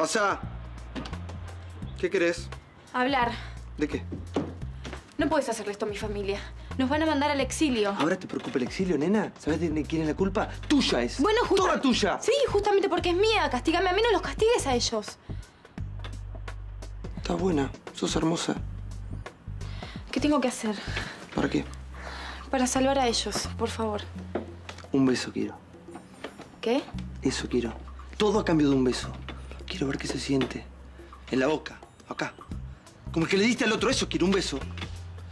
Pasa. ¿Qué querés? Hablar. ¿De qué? No puedes hacerle esto a mi familia. Nos van a mandar al exilio. ¿Ahora te preocupa el exilio, nena? ¿Sabes de quién es la culpa? Tuya es. Bueno, justa- Toda tuya. Sí, justamente porque es mía. Castígame a mí, no los castigues a ellos. Estás buena. Sos hermosa. ¿Qué tengo que hacer? ¿Para qué? Para salvar a ellos, por favor. Un beso quiero. ¿Qué? Eso quiero. Todo a cambio de un beso. Quiero ver qué se siente. En la boca. Acá. Como el que le diste al otro. Eso quiero, un beso.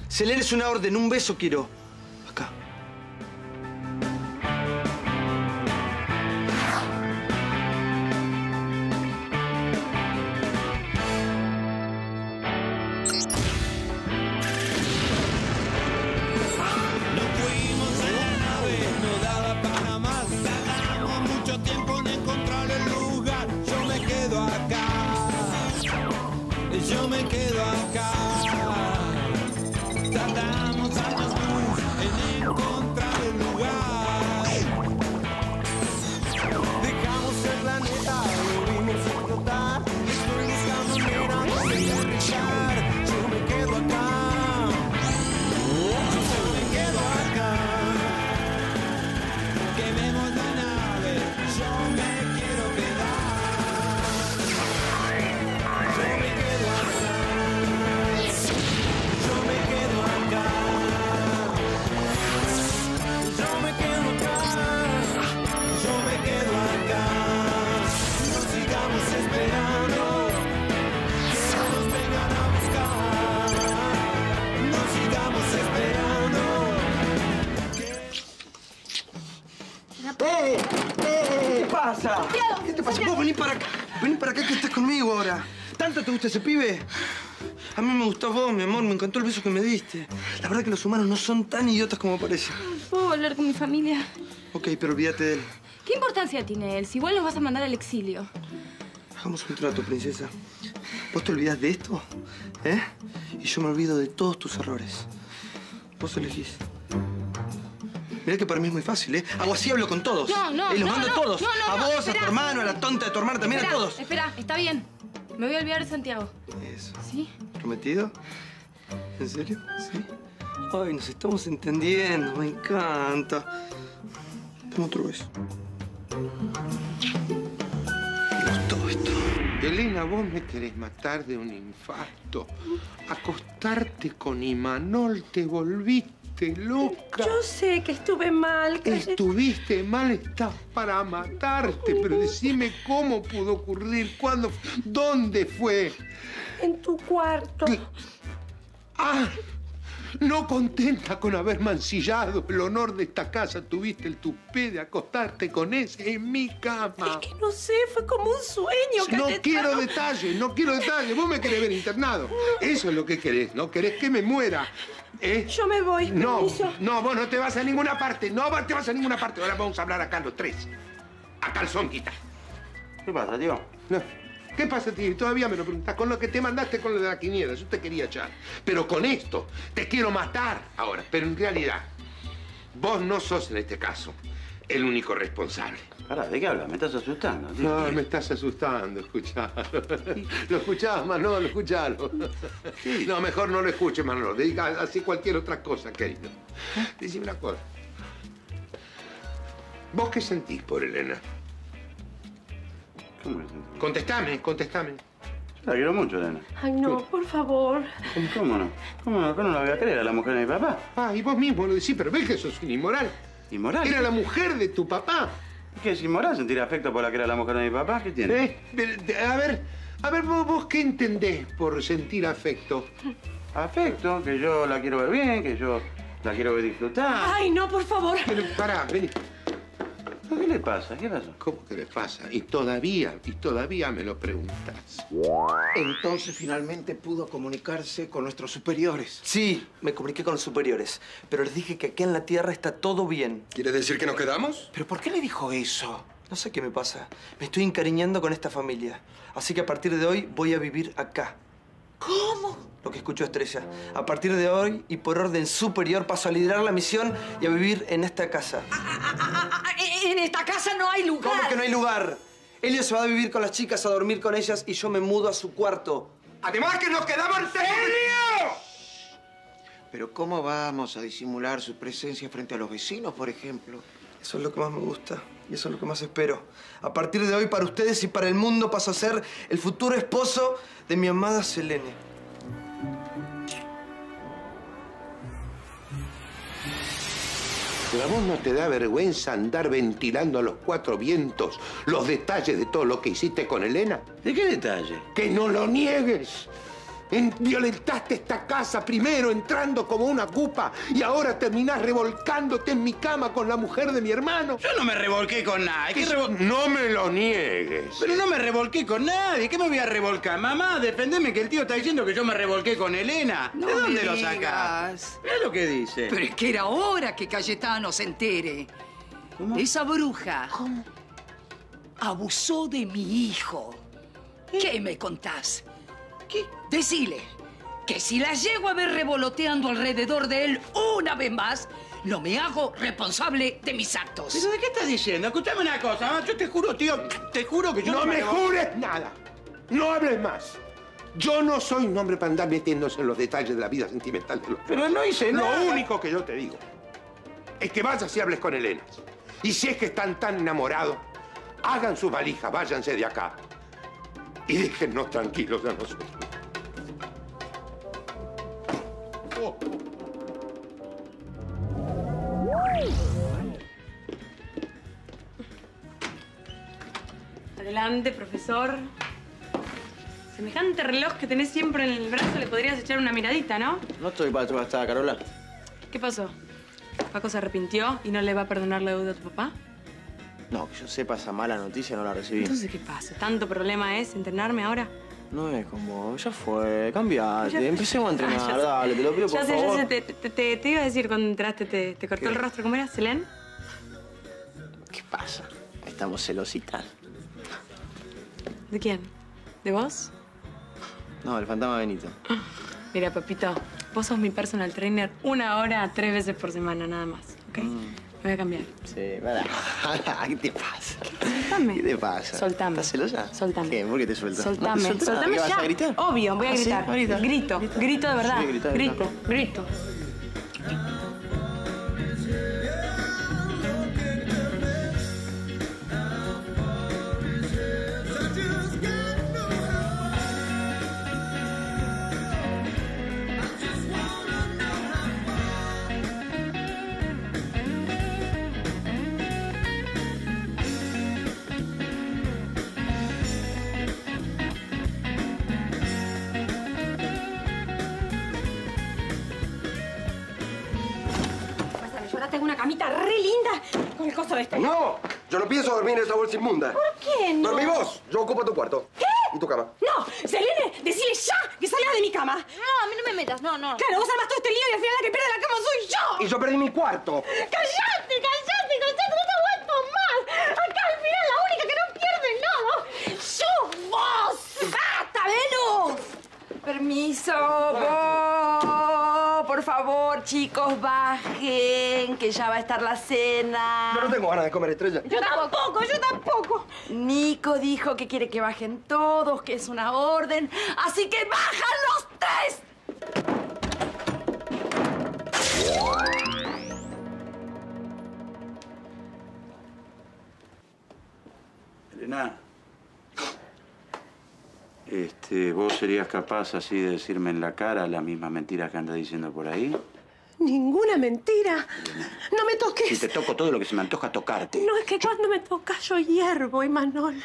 Selene es una orden. Un beso quiero. Para acá que estás conmigo ahora. ¿Tanto te gusta ese pibe? A mí me gustó vos, mi amor. Me encantó el beso que me diste. La verdad que los humanos no son tan idiotas como parecen. ¿Puedo hablar con mi familia? Ok, pero olvídate de él. ¿Qué importancia tiene él? Si igual nos vas a mandar al exilio. Hagamos un trato, princesa. ¿Vos te olvidás de esto? ¿Eh? Y yo me olvido de todos tus errores. Vos elegís. Mirá que para mí es muy fácil, ¿eh? Hago así, hablo con todos. No, no, Y los no, mando no, a todos. no, no, a vos, a tu hermano, a la tonta de tu hermano, también a todos. Espera, está bien. Me voy a olvidar de Santiago. Eso. ¿Sí? ¿Prometido? ¿En serio? Sí. Ay, nos estamos entendiendo. Me encanta. Dame otro beso. Me gustó esto. Elena, vos me querés matar de un infarto. Acostarte con Imanol, te volviste loca. Yo sé que estuve mal. que- Estuviste mal, estás para matarte, pero decime cómo pudo ocurrir, cuándo, dónde fue. En tu cuarto. Ah, no contenta con haber mancillado el honor de esta casa, tuviste el tupé de acostarte con ese en mi cama. Es que no sé, fue como un sueño. No quiero detalles, no quiero detalles. Vos me querés ver internado. Eso es lo que querés, ¿no? Querés que me muera. ¿Eh? Yo me voy. No, permiso. no, vos no te vas a ninguna parte. No te vas a ninguna parte. Ahora vamos a hablar acá los tres. A calzón quita. ¿Qué pasa, tío? No. ¿Qué pasa, tío? Todavía me lo preguntás. Con lo que te mandaste con lo de la quiniela, yo te quería echar. Pero con esto, te quiero matar ahora. Pero en realidad, vos no sos en este caso el único responsable. Pará, ¿de qué hablas? Me estás asustando, tío. No, me estás asustando, escuchalo. ¿Lo escuchás, Manolo? Escuchalo. No, mejor no lo escuches, Manolo. Dedica así cualquier otra cosa, querido. Decime una cosa. ¿Vos qué sentís por Elena? ¿Cómo? Contestame, contestame. La quiero mucho, Elena. Ay, no, por favor. ¿Cómo, cómo no? ¿Cómo no? ¿Cómo no la voy a creer a la mujer de mi papá? Ah, y vos mismo lo decís, pero ves que sos un inmoral. ¿Inmoral? Era la mujer de tu papá. ¿Qué es inmoral sentir afecto por la que era la mujer de mi papá? ¿Qué tiene? ¿Eh? A ver, a ver, vos, vos qué entendés por sentir afecto. Afecto, que yo la quiero ver bien, que yo la quiero ver disfrutar. Ay, no, por favor. Pero, pará, vení. ¿Qué le pasa? ¿Qué pasó? ¿Cómo que le pasa? Y todavía, y todavía me lo preguntas. Entonces finalmente pudo comunicarse con nuestros superiores. Sí, me comuniqué con los superiores, pero les dije que acá en la Tierra está todo bien. ¿Quieres decir que nos quedamos? ¿Pero por qué le dijo eso? No sé qué me pasa. Me estoy encariñando con esta familia. Así que a partir de hoy voy a vivir acá. ¿Cómo? Lo que escuchó Estrella. A partir de hoy y por orden superior paso a liderar la misión y a vivir en esta casa. En esta casa no hay lugar. ¿Cómo que no hay lugar? Elio se va a vivir con las chicas, a dormir con ellas y yo me mudo a su cuarto. Además que nos quedamos en serio. Pero ¿cómo vamos a disimular su presencia frente a los vecinos, por ejemplo? Eso es lo que más me gusta y eso es lo que más espero. A partir de hoy, para ustedes y para el mundo, paso a ser el futuro esposo de mi amada Selene. ¿Pero a vos no te da vergüenza andar ventilando a los cuatro vientos los detalles de todo lo que hiciste con Elena? ¿De qué detalle? ¡Que no lo niegues! En- violentaste esta casa primero entrando como una cupa y ahora terminás revolcándote en mi cama con la mujer de mi hermano. Yo no me revolqué con nadie. ¿Qué revol- No me lo niegues. Pero no me revolqué con nadie. ¿Qué me voy a revolcar? Mamá, defendeme que el tío está diciendo que yo me revolqué con Elena. No ¿De me dónde lo digas. sacás? Mira lo que dice. Pero es que era hora que Cayetano se entere. Esa bruja abusó de mi hijo. ¿Qué me contás? ¿Qué? Decile que si la llego a ver revoloteando alrededor de él una vez más, no me hago responsable de mis actos. ¿Pero de qué estás diciendo? Escuchame una cosa, mamá. Yo te juro, tío, te juro que yo No me revol- jures nada. No hables más. Yo no soy un hombre para andar metiéndose en los detalles de la vida sentimental de los Pero no hice nada. Lo único que yo te digo es que vayas y hables con Elena. Y si es que están tan enamorados, hagan sus valijas, váyanse de acá. Y déjennos tranquilos a nosotros. Adelante, profesor. Semejante reloj que tenés siempre en el brazo le podrías echar una miradita, ¿no? No estoy para tu Carola. ¿Qué pasó? ¿Paco se arrepintió y no le va a perdonar la deuda a tu papá? No, que yo sepa esa mala noticia no la recibí. Entonces, ¿qué pasa? ¿Tanto problema es entrenarme ahora? No es como, ya fue, cambiate, Ya- empecemos a entrenar, Ah, dale, te lo pido por sé, favor. ya sé. Te, te- te- te iba a decir cuando entraste, te, te cortó ¿Qué? el rostro. ¿Cómo era? ¿Selén? ¿Qué pasa? Estamos celositas. ¿De quién? ¿De vos? No, el fantasma Benito. Mira, papito, vos sos mi personal trainer una hora, tres veces por semana, nada más, ¿ok? Mm. Me voy a cambiar. Sí, para. ¿Qué te pasa? Soltame. ¿Qué te pasa? Soltame. ¿Estás celosa? Soltame. ¿Qué? ¿Por qué te suelto? Soltame, No te soltame ¿Qué, ya. vas a gritar? Obvio, voy a Ah, sí, gritar. grita. Grito, grito de verdad. Sí, grita, grita. grito, grito. Ahora tengo una camita re linda con el coso de este. No, yo no pienso dormir en esa bolsa inmunda. ¿Por qué no? Dormí vos, yo ocupo tu cuarto. ¿Qué? Y tu cama. No, Selene, decile ya que salga de mi cama. No, a mí no me metas, no, no. Claro, vos armas todo este lío y al final la que pierde la cama soy yo. Y yo perdí mi cuarto. ¡Cállate, cállate, cállate! ¡No te aguanto más! Acá al final la única que no pierde nada ¡Sos vos! ¡Basta, Venus! Permiso, vos. Por favor, chicos, bajen, que ya va a estar la cena. Yo no tengo ganas de comer estrella. Yo tampoco, yo tampoco. Nico dijo que quiere que bajen todos, que es una orden. Así que bajan los tres. Elena. Este, ¿vos serías capaz así de decirme en la cara las mismas mentiras que andas diciendo por ahí? Ninguna mentira. No me Si toques. te toco todo lo que se me antoja tocarte. No, es que cuando me tocas yo hiervo, Imanol.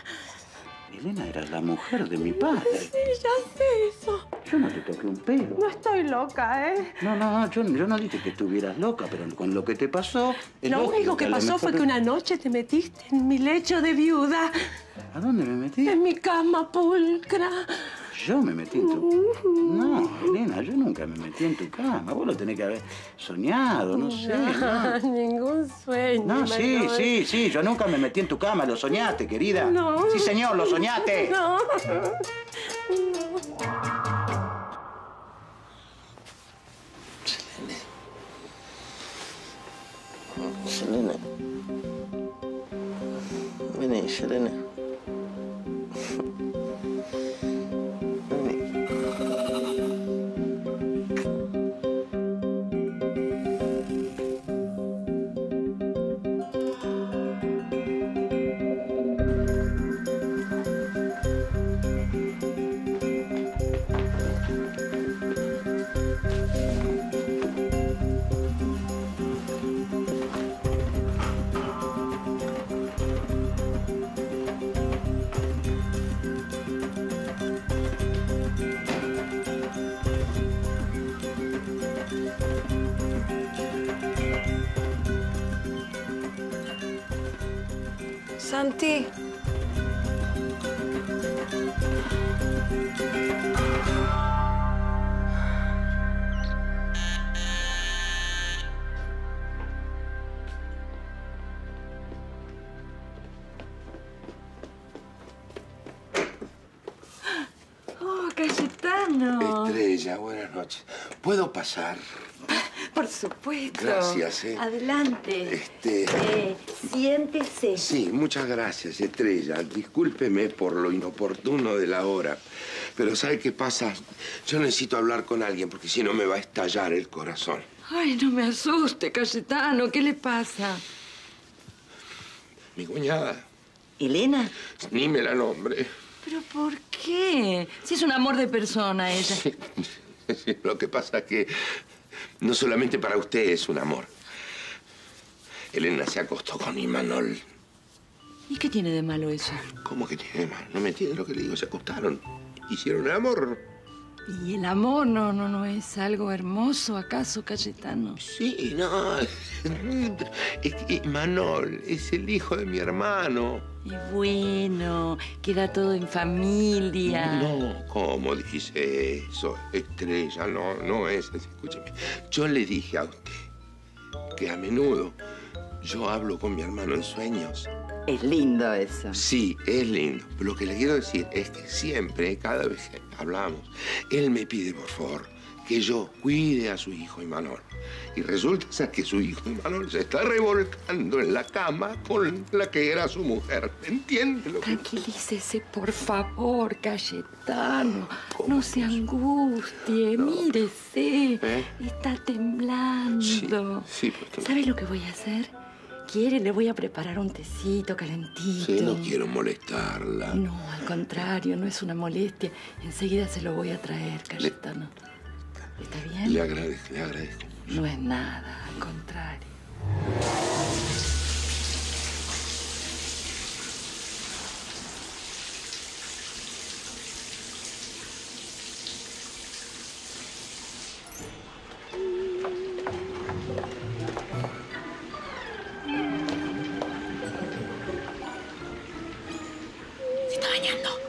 Elena, eras la mujer de mi padre. Sí, ya sé eso. Yo no te toqué un pelo. No estoy loca, ¿eh? No, no, no, yo, yo no dije que estuvieras loca, pero con lo que te pasó... Lo único que pasó mejor- fue que una noche te metiste en mi lecho de viuda, ¿A dónde me metí? en mi cama pulcra. Yo me metí en tu... No, Elena, yo nunca me metí en tu cama. Vos lo tenés que haber soñado, no sé. ¿no? Ningún sueño. No, sí, sí, sí, yo nunca me metí en tu cama, lo soñaste, querida. No. Sí, señor, lo soñaste. No. Selene. Vení, Selene. Santi. Oh, Cayetano. Estrella, buenas noches. ¿Puedo pasar? Por supuesto. Gracias, eh. Adelante. Este... Eh, siéntese. Sí, muchas gracias, Estrella. Discúlpeme por lo inoportuno de la hora. Pero ¿sabe qué pasa? Yo necesito hablar con alguien porque si no me va a estallar el corazón. Ay, no me asuste, Cayetano. ¿Qué le pasa? Mi cuñada, ¿Elena? ni me la nombre. ¿Pero por qué? Si es un amor de persona ella. Sí, Lo que pasa es que no solamente para usted es un amor. Elena se acostó con Imanol. ¿Y qué tiene de malo eso? ¿Cómo que tiene mal? No me entiende lo que le digo. Se acostaron. Hicieron el amor. ¿Y el amor no, no, no es algo hermoso, acaso, Cayetano? Sí, no. Es que Imanol es el hijo de mi hermano. Y bueno, queda todo en familia. No, ¿cómo dice eso? Estrella, no, no es así. Escúcheme. Yo le dije a usted que a menudo yo hablo con mi hermano en sueños. Es lindo eso. Sí, es lindo. Pero lo que le quiero decir es que siempre, cada vez que hablamos, él me pide, por favor, que yo cuide a su hijo Imanol. Y resulta ser que su hijo Imanol se está revolcando en la cama con la que era su mujer. ¿Entiende lo que...? Tranquilícese, por favor, Cayetano. No se angustie, mírese. ¿Eh? Está temblando. Sí, pues... ¿Sabe lo que voy a hacer? ¿Quiere? Le voy a preparar un tecito calentito. Sí, no quiero molestarla. No, al contrario, no es una molestia. Enseguida se lo voy a traer, Cayetano. ¿Está bien? Le agradezco, le agradezco. No es nada, al contrario. Se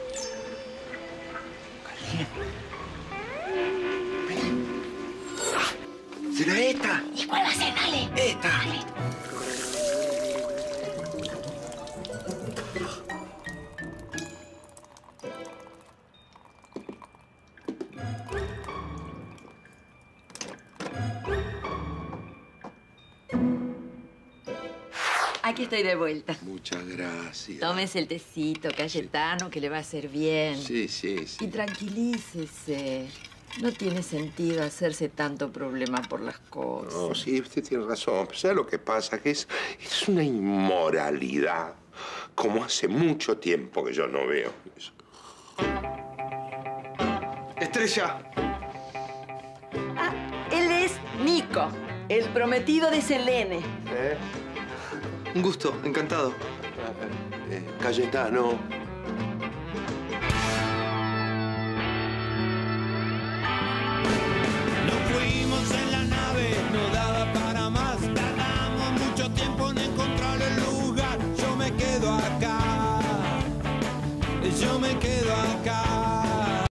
Aquí estoy de vuelta. Muchas gracias. Tómese el tecito, Cayetano, que le va a hacer bien. Sí, sí, sí. Y tranquilícese. No tiene sentido hacerse tanto problema por las cosas. No, sí, usted tiene razón. Pero ¿Sabe lo que pasa? Que es, es una inmoralidad. Como hace mucho tiempo que yo no veo eso. Estrella. Él es Nico, el prometido de Selene. Un gusto, encantado. Eh, Cayetano,